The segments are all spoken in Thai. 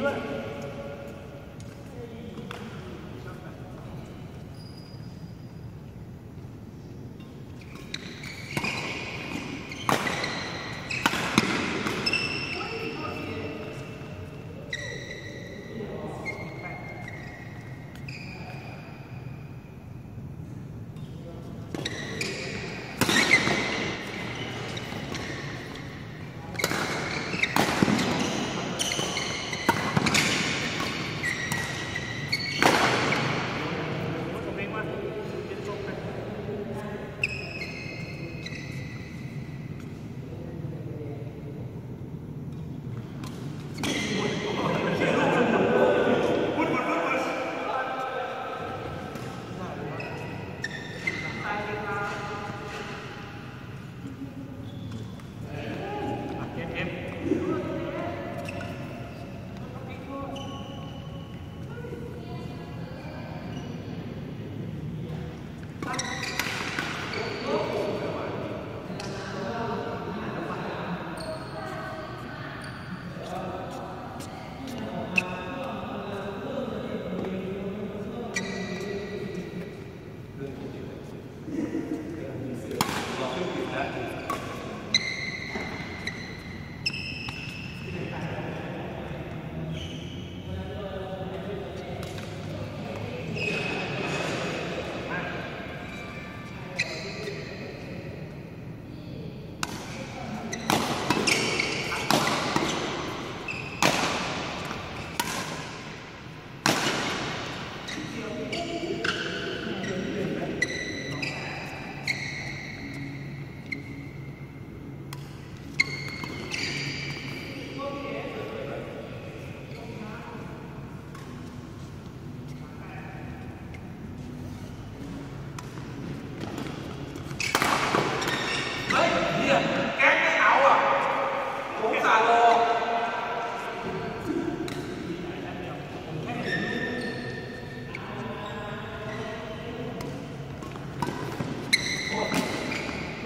Good.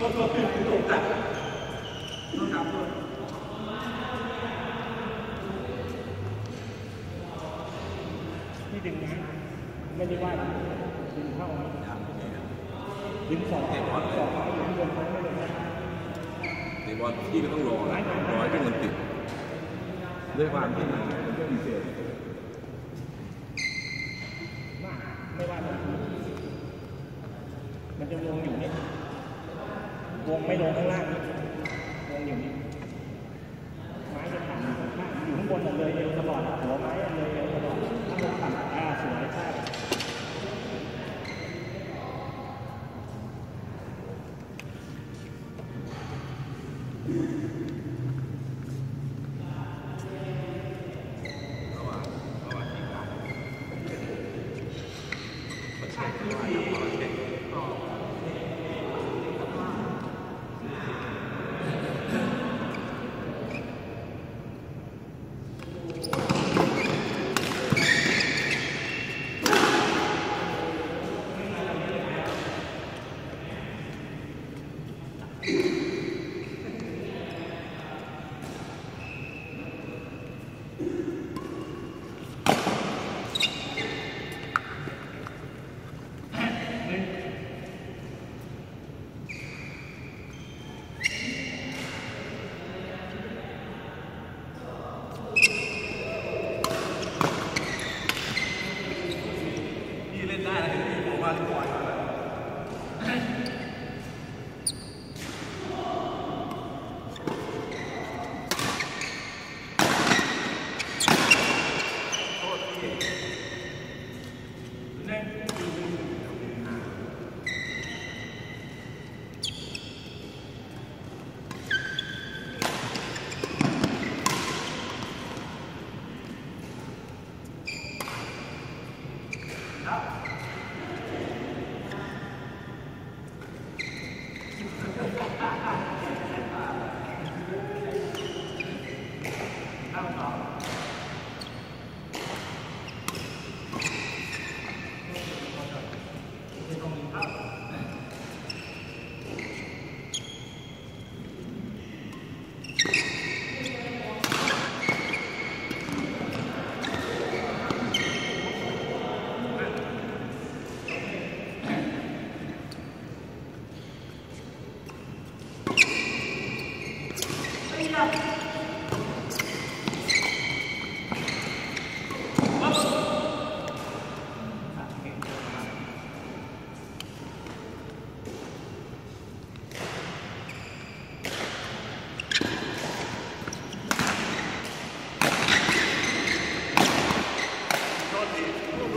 ที่ดึงนะไม่ได้ว่าดึงเข้านะดึงสองสองสองอยู่ข้างบนไม่เลยนะบอลที่ก็ต้องรอรอให้เป็นคนติดด้วยความที่มันเป็นเรื่องพิเศษ ว่าไม่ว่ามันมันจะวงอยู่นี่ว งไม่ลงข้างล่างวงอยู่นี่ไม้จะต่ำอยู่ข้างล่างอยู่ข้างบนหมดเลยเอวตลอดหัวไม้เลยเอวตลอดถ้าลงต่ำอ่าสวยใช่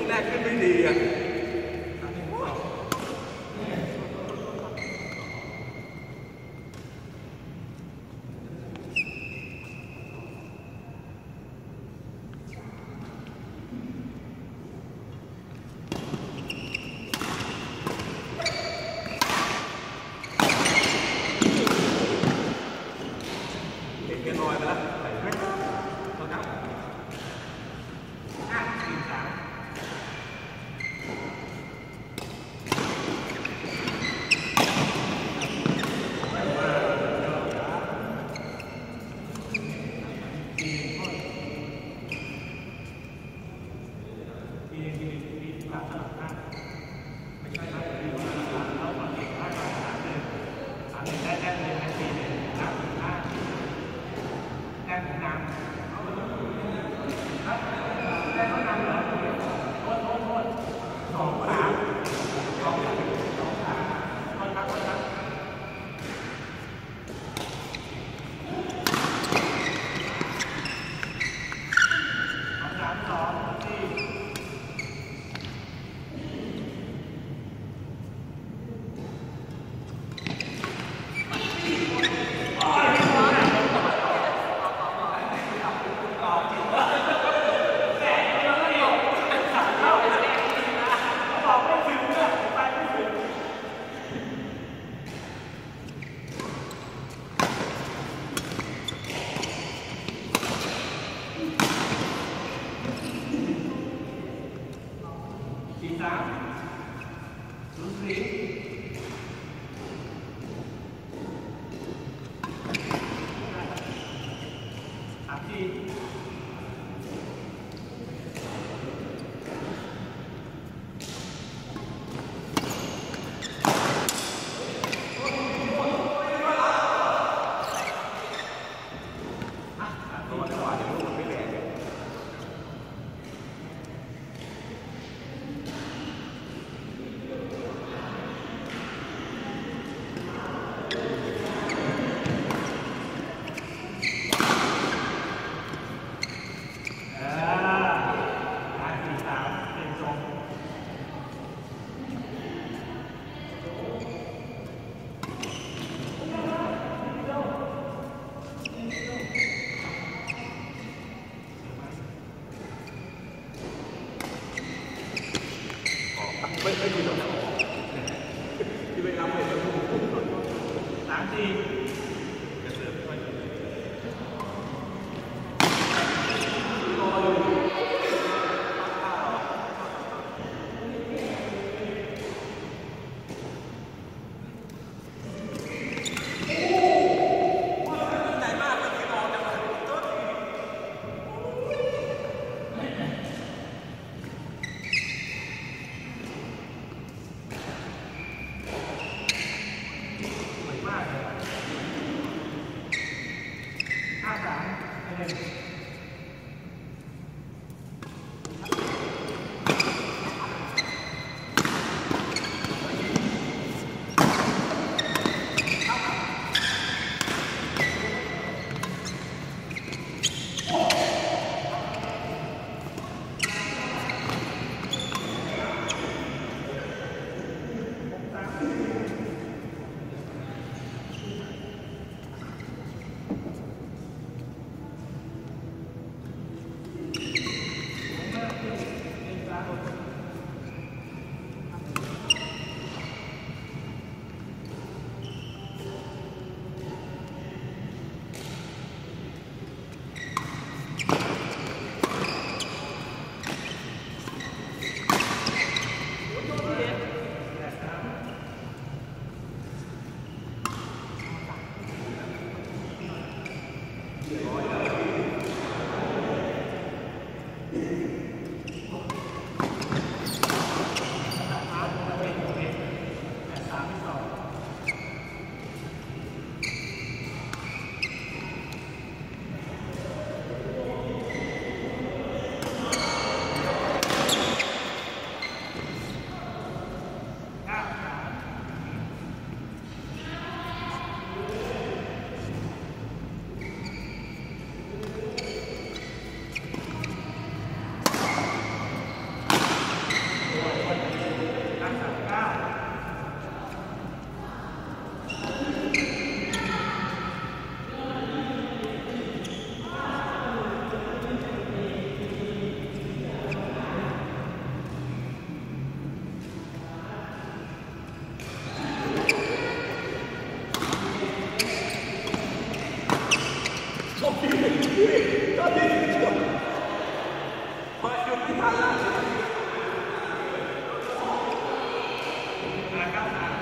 ลูกแรกขึ้นไม่ดีอะ สี่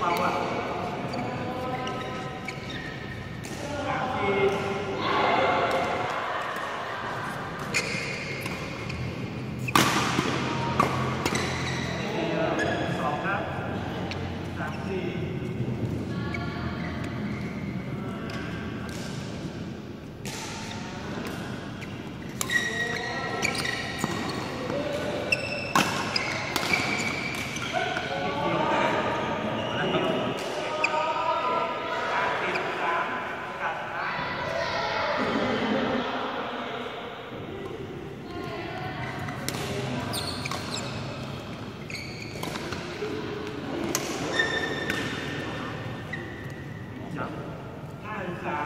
八万。 ข้างขา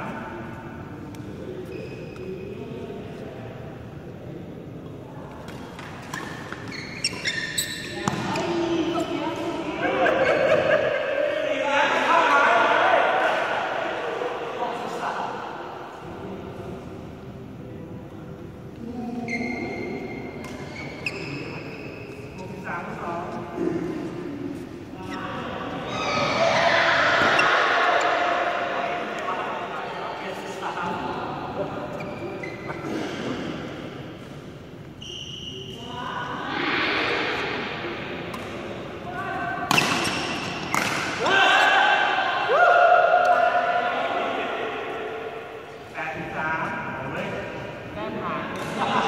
สิบสามเลยแก้ผ่าน